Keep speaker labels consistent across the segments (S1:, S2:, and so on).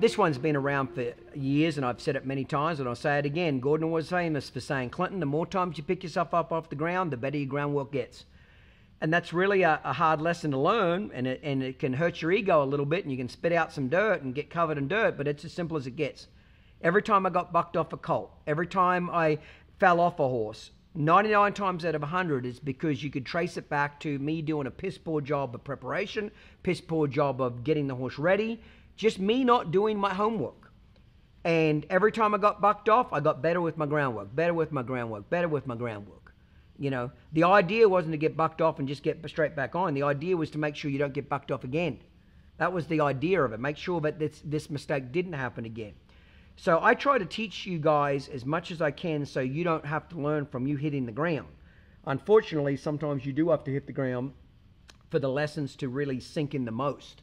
S1: this one's been around for years, and I've said it many times, and I'll say it again. Gordon was famous for saying, Clinton, the more times you pick yourself up off the ground, the better your groundwork gets. And that's really a, a hard lesson to learn, and it, and it can hurt your ego a little bit, and you can spit out some dirt and get covered in dirt, but it's as simple as it gets. Every time I got bucked off a colt, every time I fell off a horse, 99 times out of 100 is because you could trace it back to me doing a piss poor job of preparation, piss poor job of getting the horse ready, just me not doing my homework. And every time I got bucked off, I got better with my groundwork, better with my groundwork, better with my groundwork. You know, the idea wasn't to get bucked off and just get straight back on. The idea was to make sure you don't get bucked off again. That was the idea of it. Make sure that this, this mistake didn't happen again. So I try to teach you guys as much as I can so you don't have to learn from you hitting the ground. Unfortunately, sometimes you do have to hit the ground for the lessons to really sink in the most.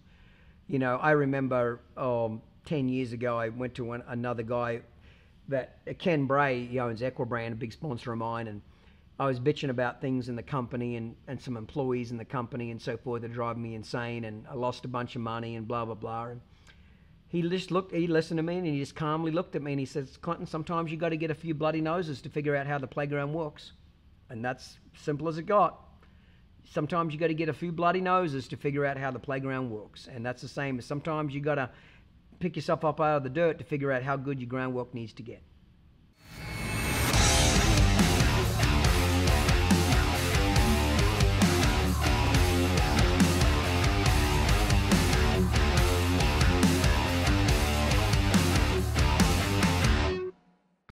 S1: You know, I remember um, 10 years ago, I went to one, another guy that Ken Bray, he owns Equibrand, a big sponsor of mine, and I was bitching about things in the company and, and some employees in the company and so forth that drive me insane, and I lost a bunch of money and blah, blah, blah. And he just looked, he listened to me and he just calmly looked at me and he says, Clinton, sometimes you got to get a few bloody noses to figure out how the playground works. And that's simple as it got. Sometimes you got to get a few bloody noses to figure out how the playground works. And that's the same as sometimes you got to pick yourself up out of the dirt to figure out how good your groundwork needs to get.